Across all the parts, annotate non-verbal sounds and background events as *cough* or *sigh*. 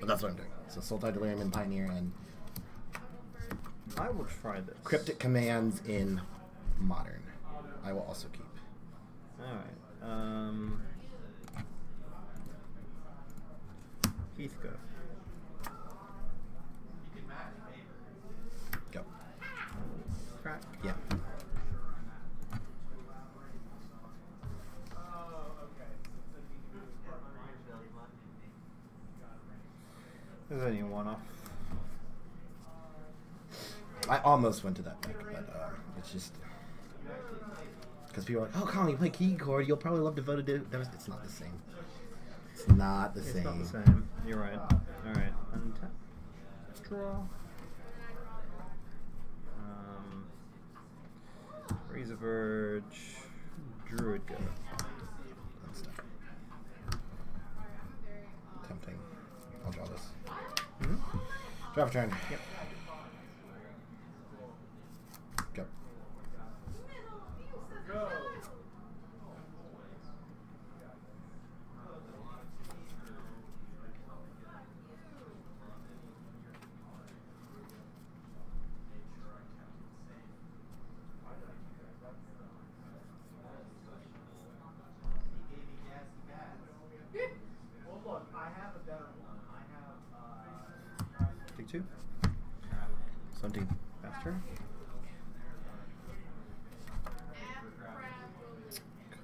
But that's what I'm doing. So Sultai Delirium in Pioneer and I will try this. Cryptic Commands in Modern. I will also keep. Alright. Um, Heathcliff. Go. Crack. Yeah. There's only one off. I almost went to that deck, but uh, it's just because people are like, "Oh, Colin, you play key chord. You'll probably love devoted to." It's not the same. It's not the It's same. It's not the same. You're right. Alright. Untap. Draw. Um, Razor Verge. Druid go. Tempting. I'll draw this. Draft turn. Yep. Go.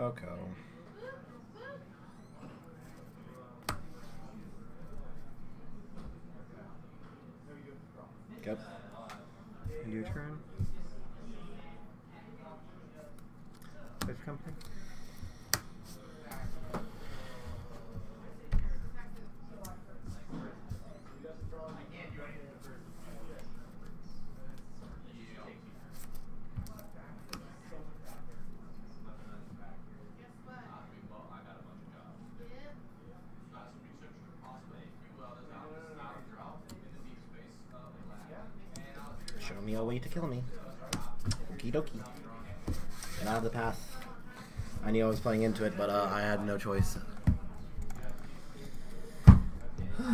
Coco. Go. End your turn. Fifth company. Show me a way to kill me. Okie dokie. And out of the path. I knew I was playing into it, but uh, I had no choice. *sighs*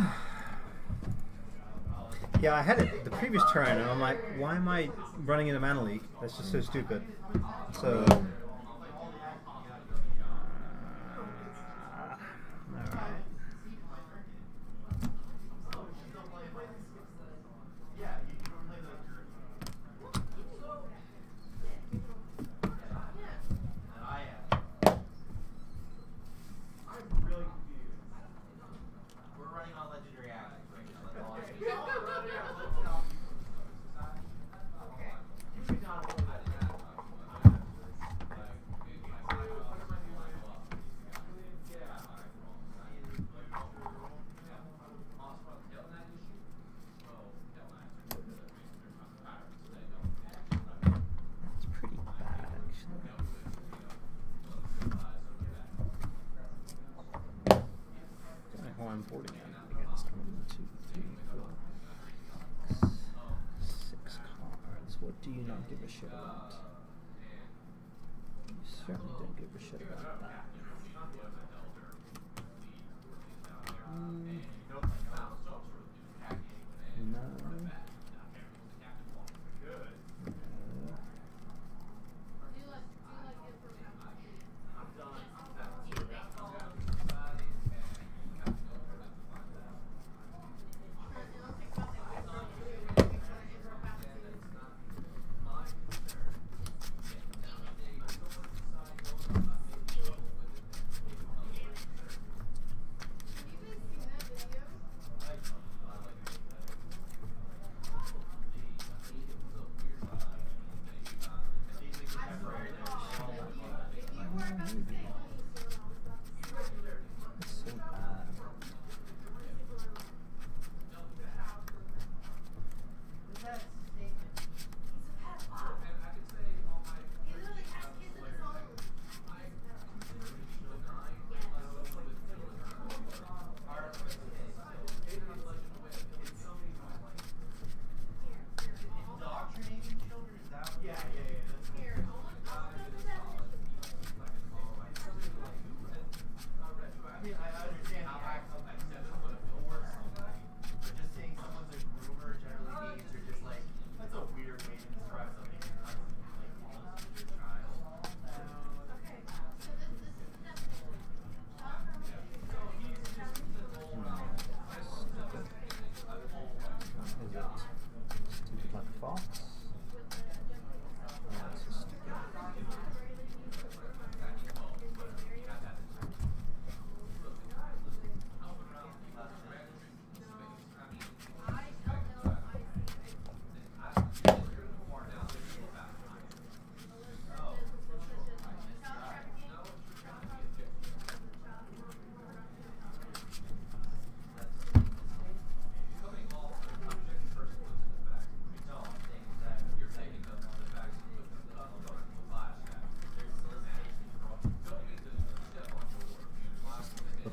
Yeah, I had it the previous turn, and I'm like, why am I running into Mana Leak? That's just so stupid. So. Alright. We're running on legendary actions right now. That's all I can That's pretty bad, actually. Don't know how I'm boarding against one, two, three, four, six cards. What do you not give a shit about? You certainly don't give a shit about that. Mm.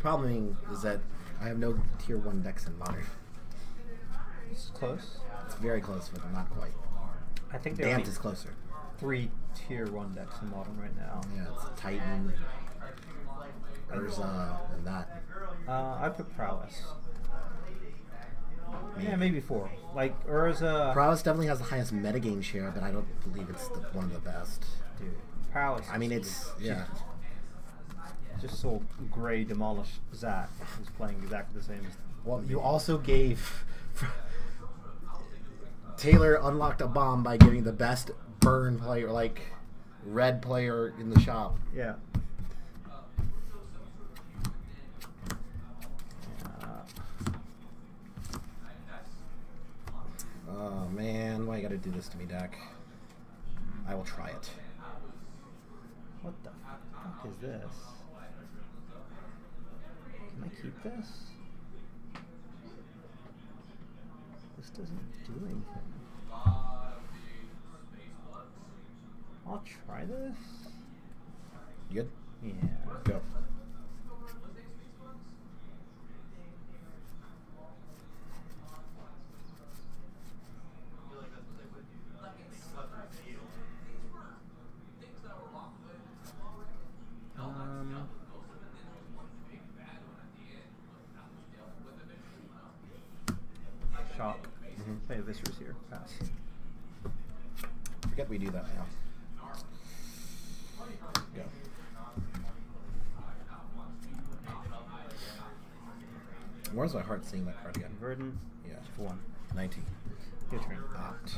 Problem is that I have no tier one decks in modern. It's close. It's very close, but not quite. I think there Damned is closer. three tier one decks in modern right now. Yeah, it's Titan, Urza, and that. Uh, I put prowess. Yeah, Maybe. maybe four. Like Urza. Prowess definitely has the highest metagame share, but I don't believe it's the, one of the best. Dude, prowess. I mean, it's yeah. Just saw Gray demolish Zach, who's playing exactly the same as. Well, you also gave *laughs* Taylor unlocked a bomb by giving the best burn player, like red player in the shop. Yeah. Uh, Oh man, why you gotta do this to me, Dak? I will try it. what the fuck is this? I keep this? This doesn't do anything. I'll try this. You good? Yeah. Go. Um, shock. Mhm. Play Viscera Seer. Pass. Forget we do that now. Go. Where's my heart seeing that card again? Verdant. Yeah. For one. 19. Your turn. Opt.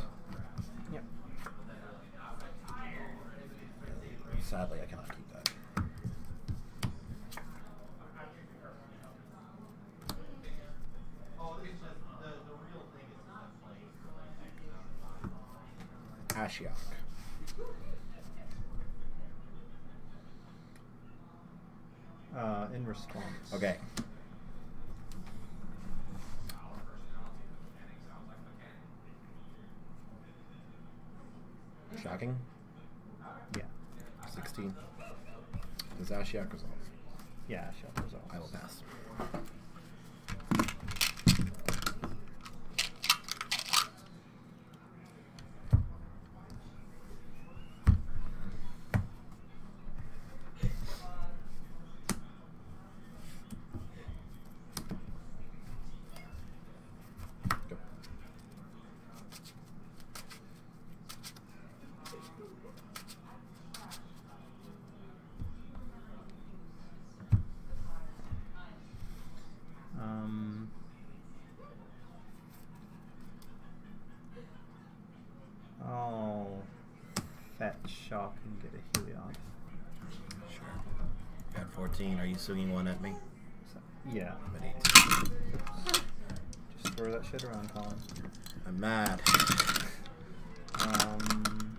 Yep. Sadly, I cannot keep that. Ashiok. Uh, in response. Okay. Shocking. Yeah. 16. Does Ashiok resolve? Yeah. Shock resolves. I will pass. Go. Um. Oh. Fetch shock and get a Heliod. Sure. At 14, are you swinging one at me? So, yeah. I'm at 8. Just throw that shit around, Colin. I'm mad. Um.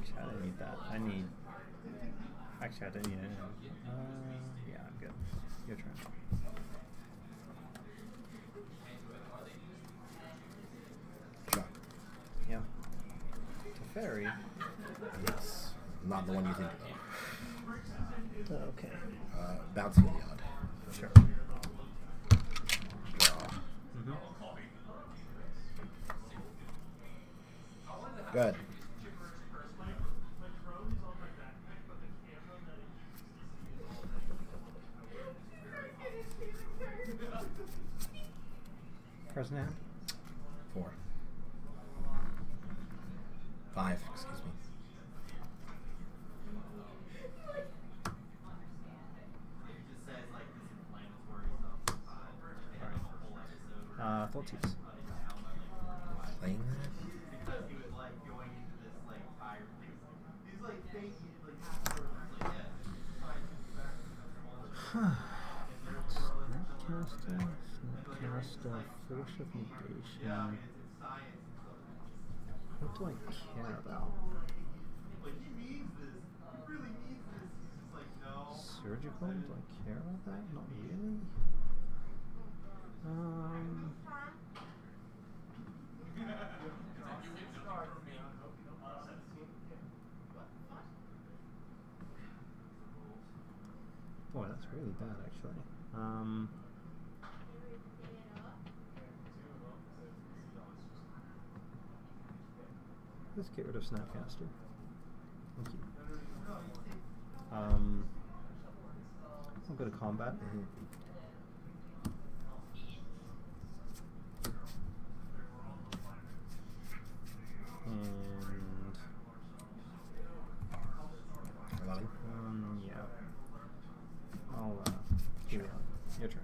Actually, I don't need that. I need. Actually, I don't need it. Uh, yeah, I'm good. Your turn. Shock. Yeah. Teferi. Yes. Not the one you think of. Okay. Uh, bounce Heliod. Sure. Draw. Mm-hmm. Good. Present hand. Four. Five, excuse me. Uh, Thoughtseize. Playing that? Snapcaster, Snapcaster, Force of Negation. What do I care about? Surgical? Do I care about that? Not really. Um. *laughs* Boy, that's really bad, actually. Um, let's get rid of Snapcaster. Thank you. Um, I'll go to combat. Mhm. And Eleven. um, yeah, I'll uh, do Sure. that. Your turn.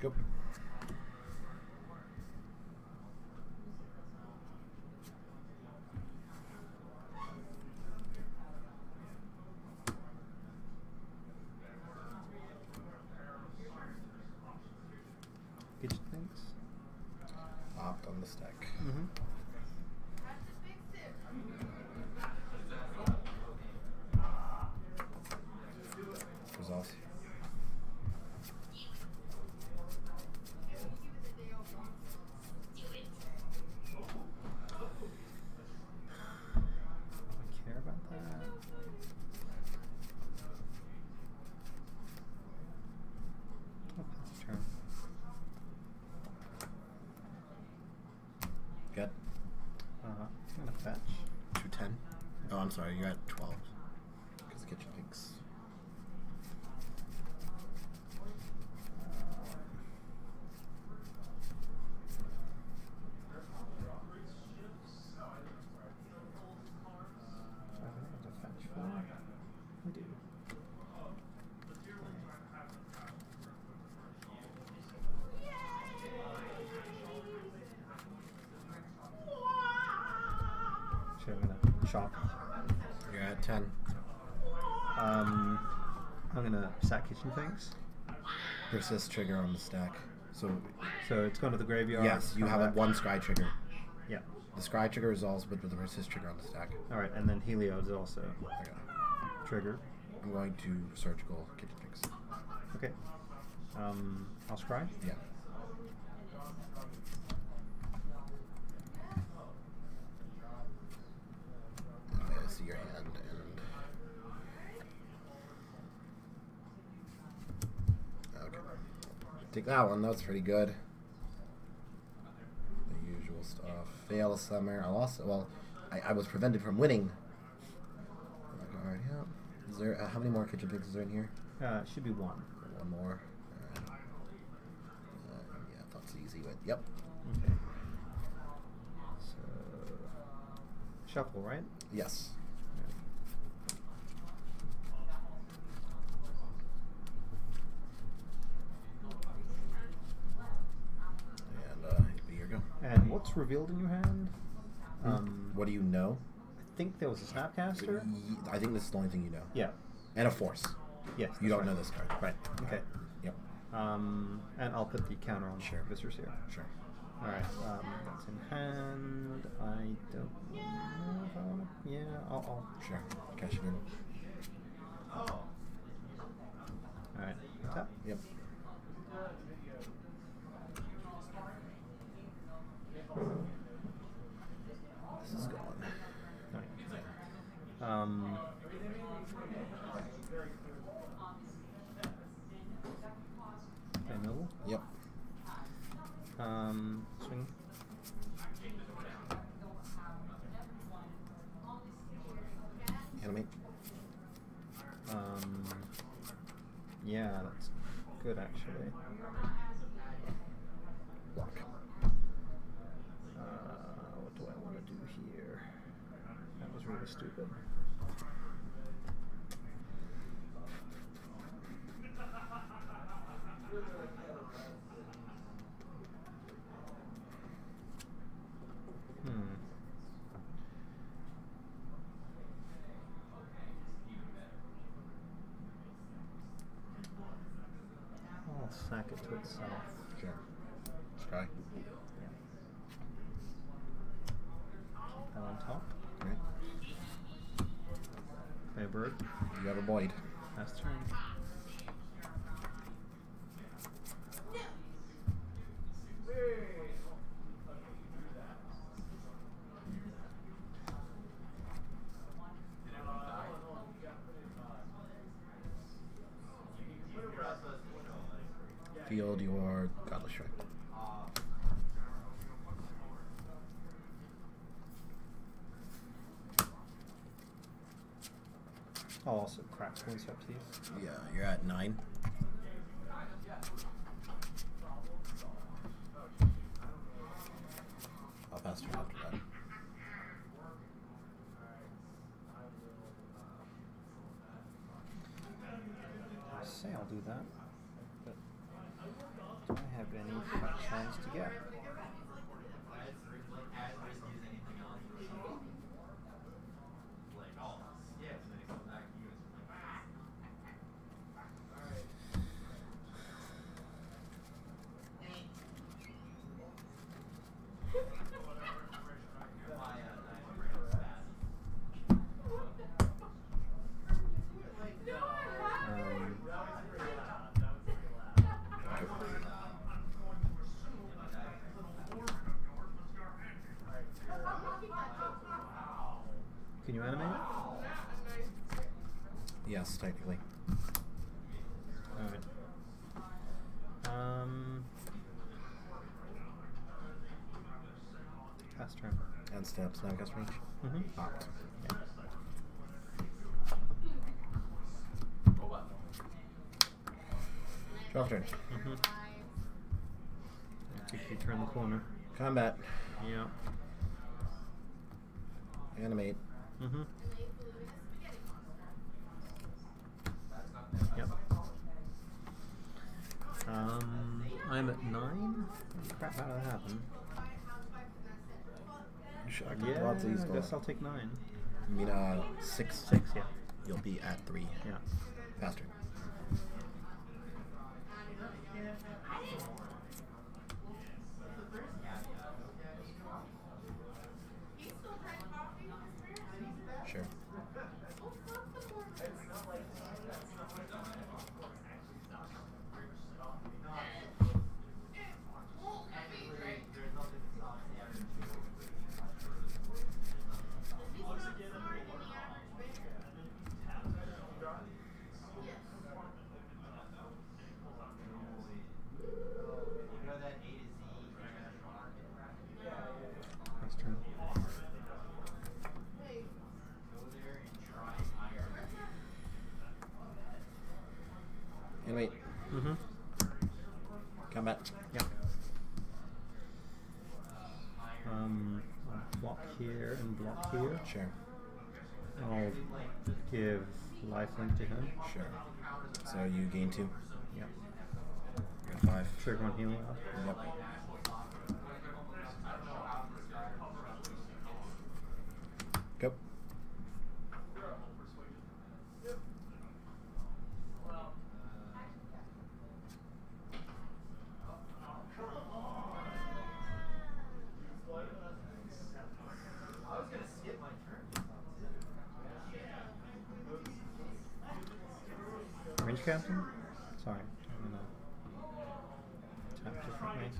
Go. Get your things. Opt on the stack. Mm-hmm. Results. I care about that. I'll pass the turn. Good. Uh, I'm gonna fetch. Two ten. Oh, I'm sorry. You're at twelve. Because Kitchen Finks. Do I have to fetch for? I do. Actually, I'm gonna shock. You're at ten. Um, I'm gonna sack Kitchen Finks. Persist trigger on the stack. So So it's going to the graveyard. yes, you have a back. one scry trigger. Yeah. The scry trigger resolves, but with the persist trigger on the stack. All right, and then Heliod is also it. triggered. I'm going to surgical Kitchen Finks. Okay. Um, I'll scry. Yeah. I see your hand and okay. Take that one. That's pretty good. The usual stuff. Fail summer. I lost. it. Well, I, I was prevented from winning. Alright, yeah. Is there uh, how many more Kitchen Finks is there in here? Uh, should be one. One more. Uh, yeah, that's easy. But yep. Okay. So shuffle, right? Yes. And uh, be your go. And what's revealed in your hand? Hmm. Um, What do you know? I think there was a snapcaster. I think this is the only thing you know. Yeah. And a force. Yes. You don't right. know this card. Right. Okay. Yep. Um, and I'll put the counter on Sure. Viscera Seer. Sure. All right. Um, that's in hand. I don't know if I want to. Yeah. I'll. I'll Sure. Cash it in. all right. Tap. Yep. This is gone. All right. Um. Okay, noble. Yep. Um, swing. Animate. Um, yeah, that's good actually. Block. Uh, what do I want to do here? That was really stupid. Hmm. Sack it to itself. Sure. Sky. Keep that on top. Right. Play a bird. You have a void. Last turn. Field your Godless Shrine. I'll also crack one step teeth. Yeah, you're at nine. 10 steps, now range. Mm-hmm. Ah. Turn. Mm-hmm. I think you turn the corner. Combat. Yeah. Animate. Mm-hmm. Yep. Um, I'm at nine. Crap, how did that happen? Shock. Yeah, Lots of these I guess I'll take nine. I mean, uh, six. Six, yeah. You'll be at three. Yeah. Faster. Sure. Pass turn. Animate. Mm-hmm. Combat. Yep. Um, I'll block here and block here. Sure. I'll give lifelink to him. Sure. So you gain two. Yep. You're five. Trigger on healing. Yep. Go. Range captain? Sorry. I'm gonna tap differently.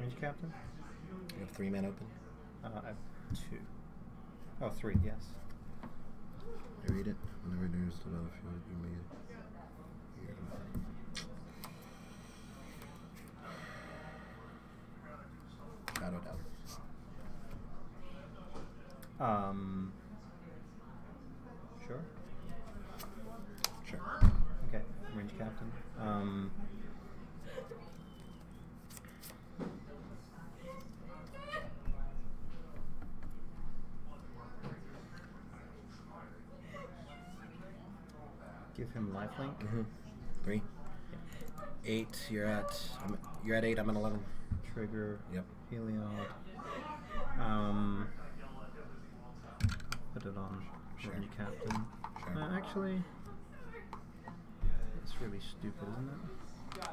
Ranger-Captain? You have three men open. Uh, I have two. Oh, three, yes. I read it. Whenever there's the battlefield, you may. Shadow down. Um. Sure. Sure. Okay. Ranger-Captain. Um. Give him lifelink. Mm-hmm. Three. Yeah. Eight. You're at. I'm, you're at eight. I'm at eleven. Trigger. Yep. Heliod. Um. Put it on Sure. captain. Sure. Uh, actually, it's really stupid, isn't it?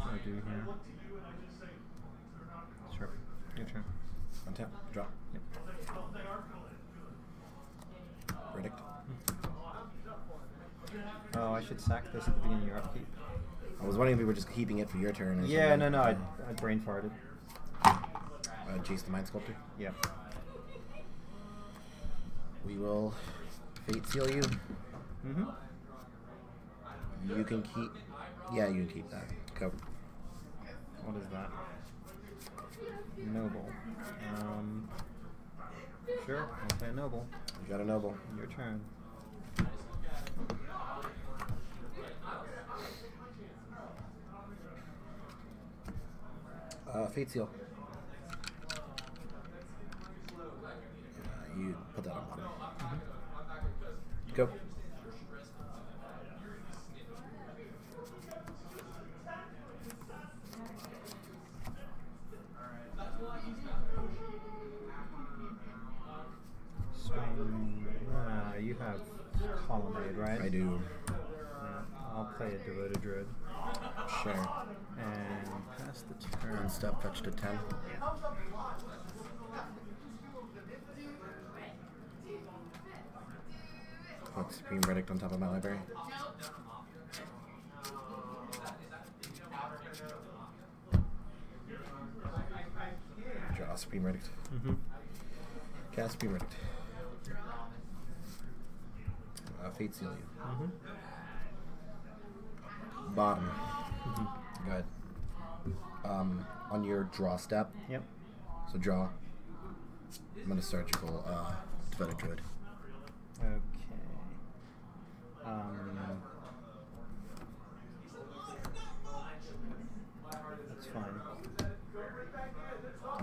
I do here? Sure. Your turn. Untap. Drop. Yep. Predict. Oh, I should sack this at the beginning of your upkeep. I was wondering if we were just keeping it for your turn. Or Yeah, no, something. no, I, I brain farted. Uh, Jace the Mind Sculptor. Yep. We will fate seal you. Mm-hmm. You can keep. Yeah, you can keep that. Go. What is that? Noble. Um, sure, I'll play a noble. You got a noble. Your turn. Uh, fate seal. Uh, you put that on bottom. Go. So, uh, you have colonnade, right? I do. Yeah, I'll play a devoted druid Sure. Pass the turn. Step fetch to 10. Put Supreme Verdict on top of my library. Draw Supreme Verdict. Mm-hmm. Cast Supreme Verdict. Uh, Fate Seal you. Mm-hmm. Bottom. Mm-hmm. Go ahead. Um, on your draw step, Yep. so draw. I'm gonna surgical uh, devoted druid. Okay. Um, that's fine.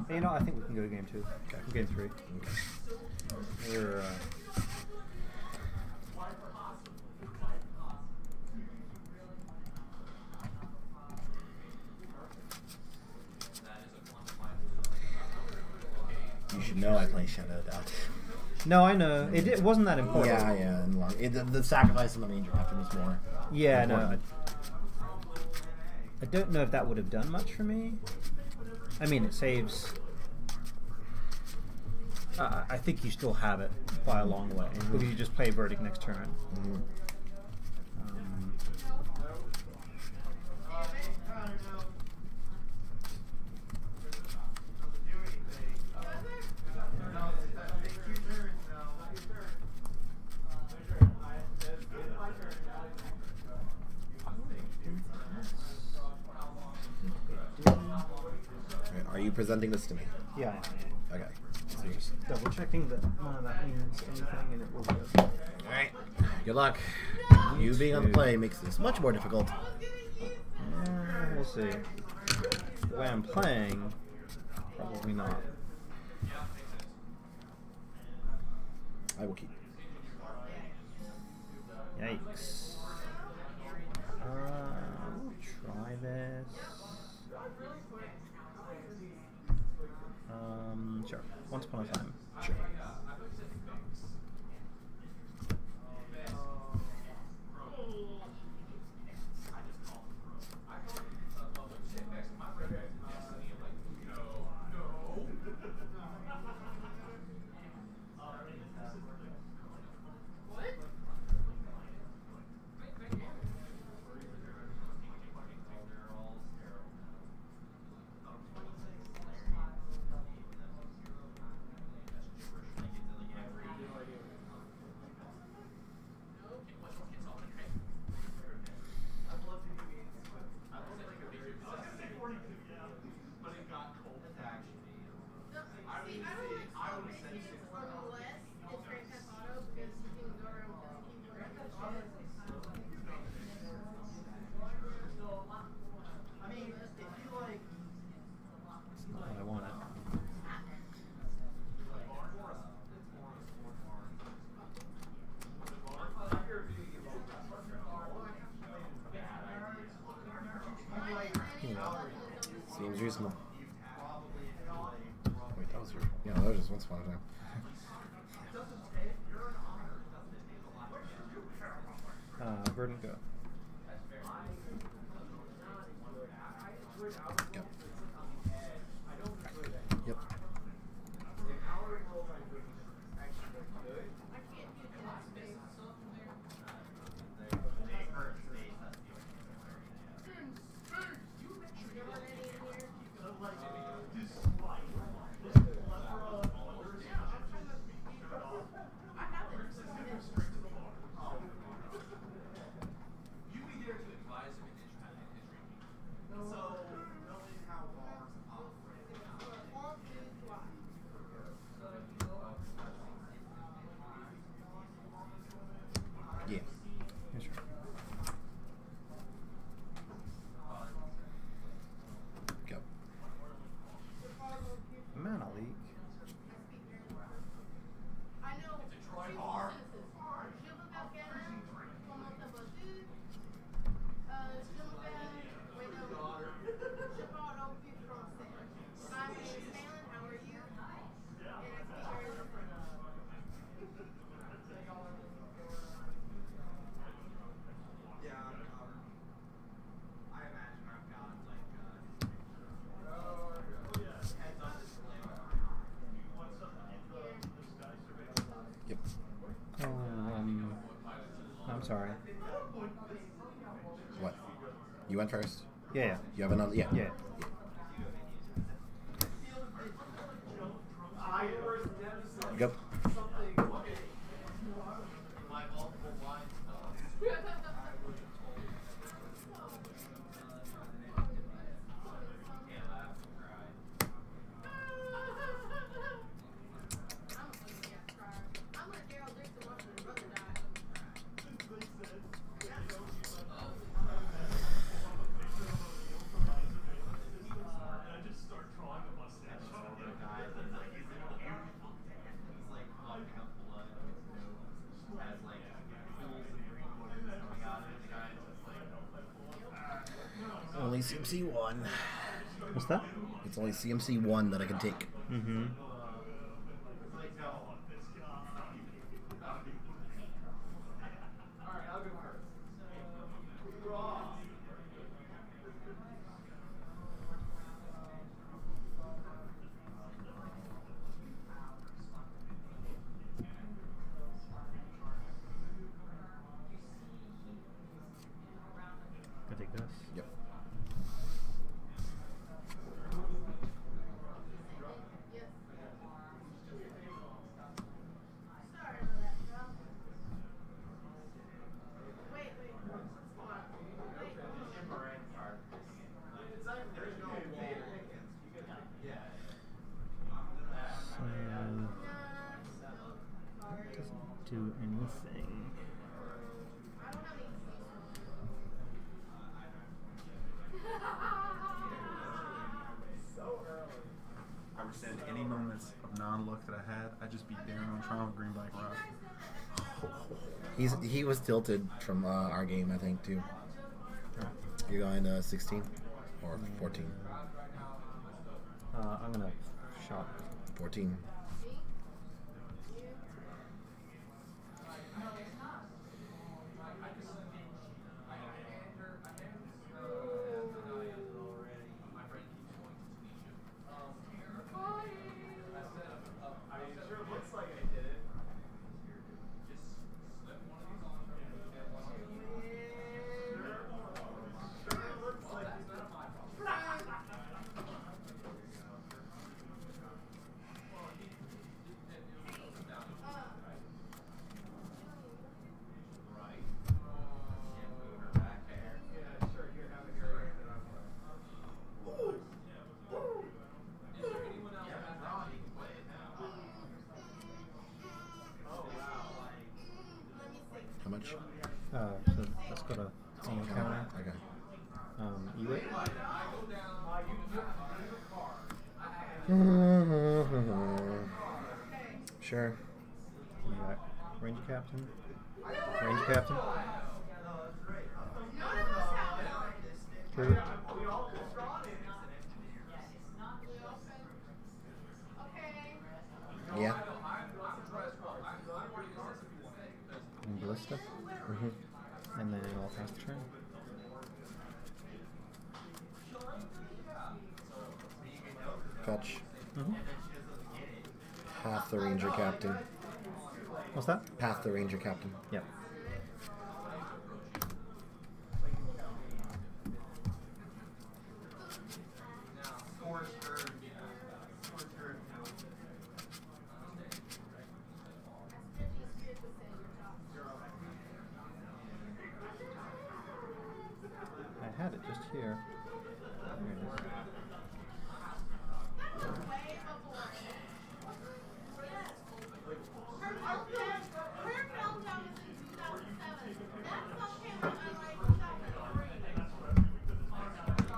You know, I think we can go to game two. Okay. Game three. Okay. We're. Uh, You know I play Shadow Doubt. no, I know it, it wasn't that important. Yeah, yeah. And long, it, the, the sacrifice in the manger after was more. Yeah, no. I. I don't know if that would have done much for me. I mean, it saves. I I think you still have it by a long way because you just play verdict next turn. Mhm. Um, Alright, Are you presenting this to me? yeah. Okay. So just double checking that none of that means anything, and it will be okay. Alright. Good luck. You being on the play makes this much more difficult. Uh, we'll see. The way I'm playing, probably not. I will keep. Yikes. Uh, we'll try this. Um, sure. Once upon a time. Sure. Seems reasonable. Wait, that was your. Yeah, that was just once upon a time. Uh, Verdant go. You went first. Yeah, yeah. You have another. Yeah. Yeah. It's only CMC one that I can take. Mm-hmm. I take this. Yep. He's he was tilted from uh, our game, I think, too. You're going uh, 16 or 14. Uh, I'm gonna shot. 14. How much? Uh, so let's go to single counter. Okay. Um, you Sure. Ranger Captain. Ranger Captain. Two. Yeah. Ballista. Mm-hmm. And then I'll pass the turn. Fetch. Mm-hmm. Path the Ranger Captain. What's that? Path the Ranger Captain. Yep. I had it just here.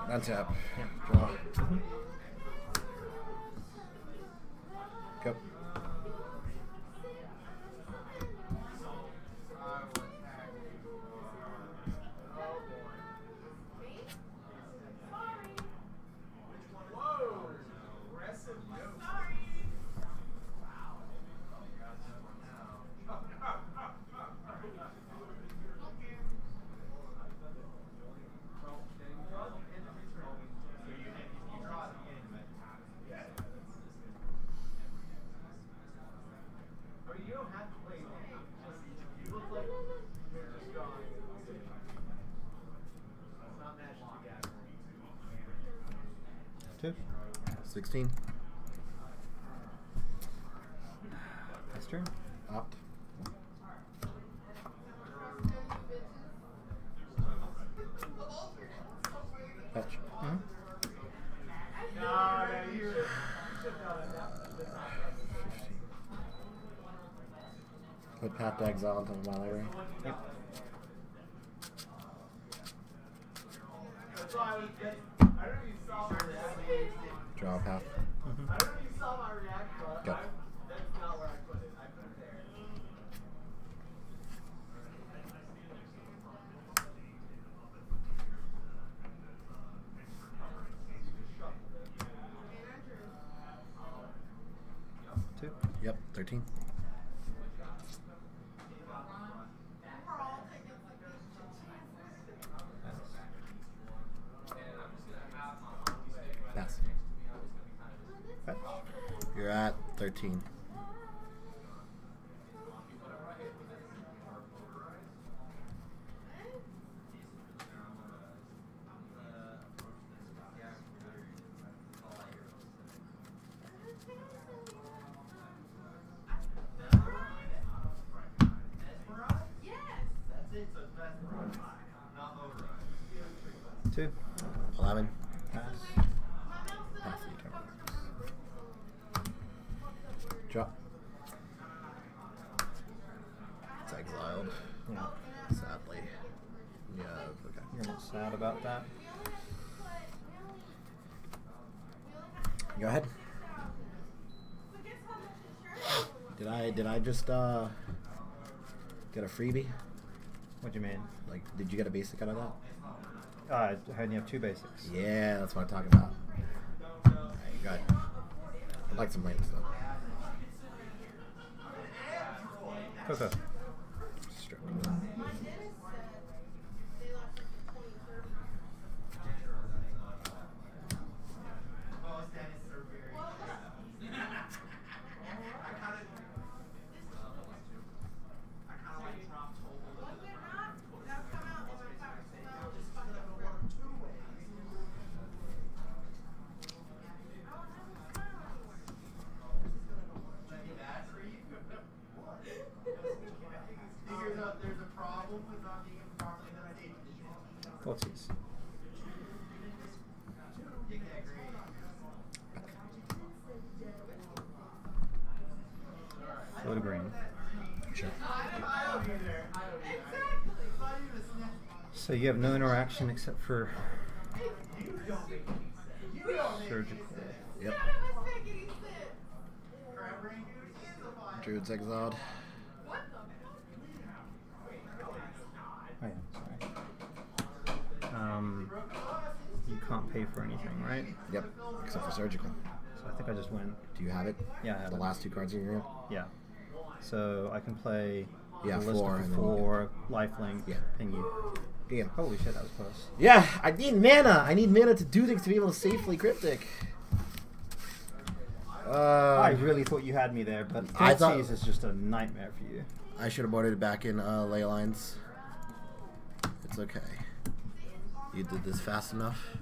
There it is. Untap. Yeah. Draw. Mhm. Go. Two. Put Path to Exile on top of my library. Yep. Draw a path. Mm-hmm. Go. Two. Yep, 13. Pass. Fetch. You're at 13. Two. 11. Pass. Pass the turn. Drop. It's exiled. Yeah. Sadly. Yeah, okay. You're not sad about that. Go ahead. Did I did I just uh get a freebie? What do you mean? Like did you get a basic out of that? Uh, I only have two basics. Yeah, that's what I'm talking about. Alright, go ahead. I'd like some random stuff. Coco. Forties. Go to green. Sure. So you have no interaction except for surgical. Yep. Druid's exiled. Oh, yeah, sorry. Um, you can't pay for anything, right? Yep. Except for surgical. So I think I just win. Do you have it? Yeah, I have The it. last two cards in your hand? Yeah. So I can play Yeah, four, then you four, lifelink, Yeah. ping you. Damn. Holy shit, that was close. Yeah, I need mana. I need mana to do things to be able to safely cryptic. Uh, I really thought you had me there, but I thought- is just a nightmare for you. I should have boarded it back in uh, ley lines. It's okay. You did this fast enough.